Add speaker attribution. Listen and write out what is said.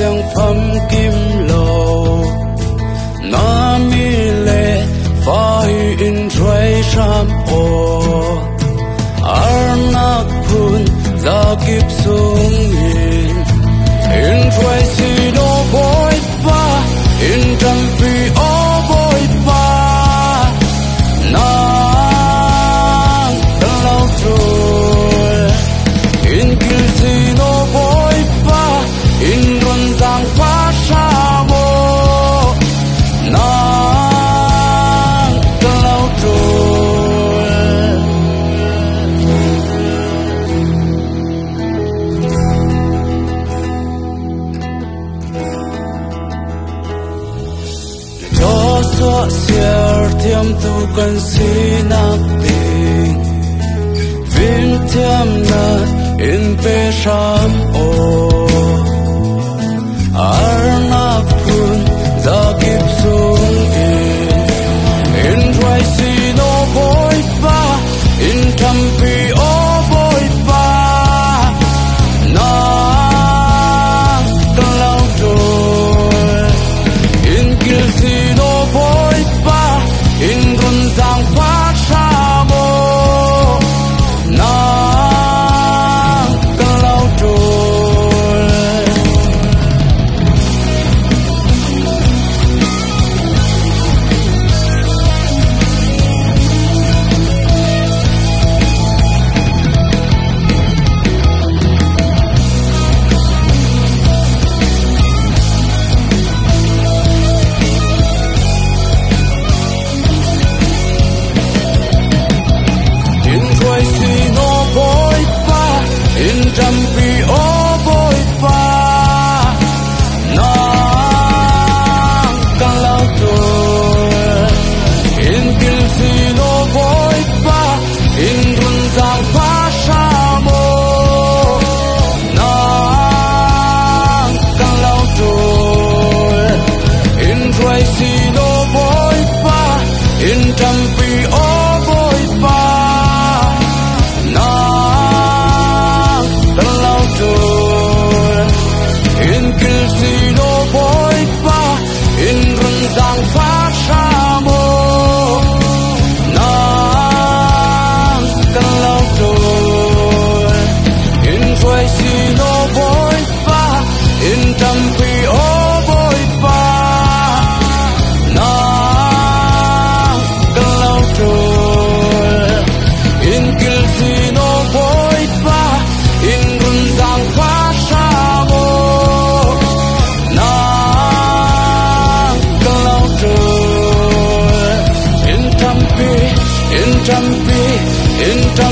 Speaker 1: dương phẩm kim lầu na mi lệ phai in trai sham ô. Arnak kun za kip sung in in trai tu cần si nạp tình. Vinh thêm nợ in bê sám ô. Ar nạp phun ra kịp xuống in In dry si no boy va in thăm phim me all. In.